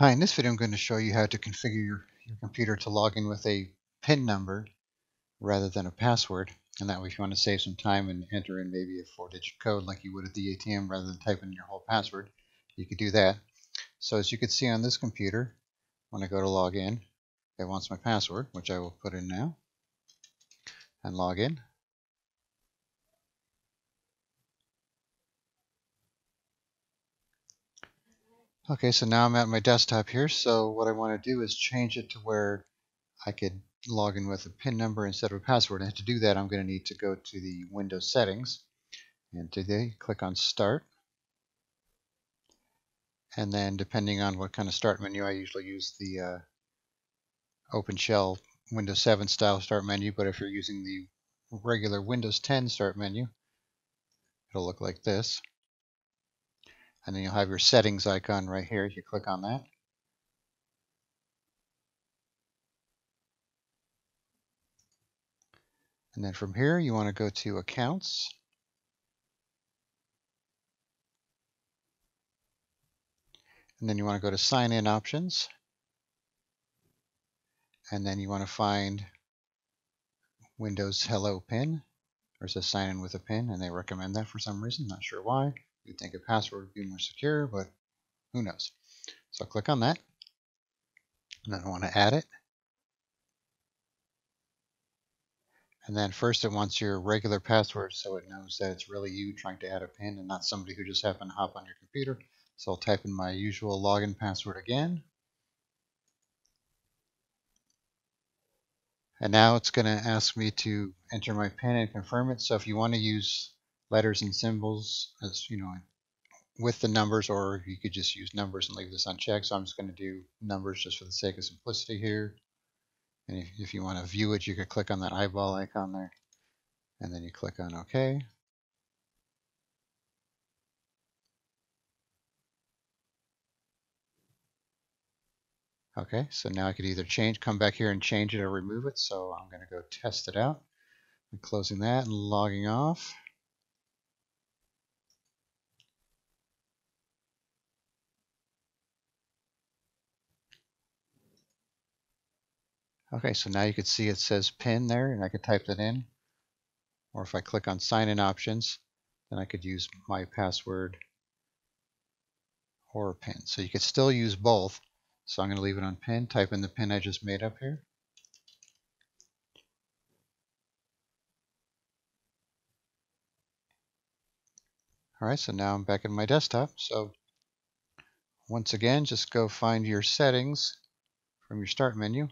Hi, in this video I'm going to show you how to configure your, your computer to log in with a PIN number rather than a password. And that way if you want to save some time and enter in maybe a four-digit code like you would at the ATM rather than typing in your whole password, you could do that. So as you can see on this computer, when I go to log in, it wants my password, which I will put in now, and log in. Okay, so now I'm at my desktop here. So what I want to do is change it to where I could log in with a PIN number instead of a password. And to do that, I'm going to need to go to the Windows settings. And today, click on Start. And then depending on what kind of start menu, I usually use the uh, OpenShell Windows 7 style start menu. But if you're using the regular Windows 10 start menu, it'll look like this and then you'll have your settings icon right here. If you click on that. And then from here, you want to go to Accounts. And then you want to go to Sign In Options. And then you want to find Windows Hello PIN. Or it says Sign In with a PIN, and they recommend that for some reason. Not sure why. You'd think a password would be more secure, but who knows. So I'll click on that. And then I want to add it. And then first it wants your regular password so it knows that it's really you trying to add a PIN and not somebody who just happened to hop on your computer. So I'll type in my usual login password again. And now it's going to ask me to enter my PIN and confirm it. So if you want to use letters and symbols as you know with the numbers or you could just use numbers and leave this unchecked so I'm just going to do numbers just for the sake of simplicity here and if, if you want to view it you could click on that eyeball icon there and then you click on OK Okay, so now I could either change, come back here and change it or remove it. So I'm going to go test it out. I'm closing that and logging off. Okay, so now you can see it says pin there and I could type that in. Or if I click on sign in options, then I could use my password or pin. So you could still use both. So I'm going to leave it on pin, type in the pin I just made up here. Alright, so now I'm back in my desktop. So once again, just go find your settings from your start menu.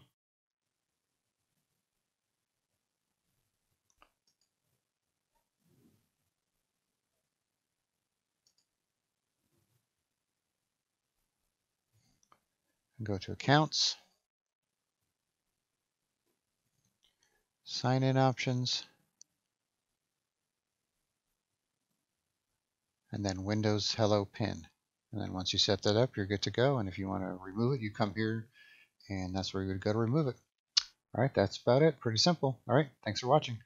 Go to accounts, sign in options, and then Windows Hello Pin. And then once you set that up, you're good to go. And if you want to remove it, you come here and that's where you would go to remove it. All right, that's about it. Pretty simple. All right, thanks for watching.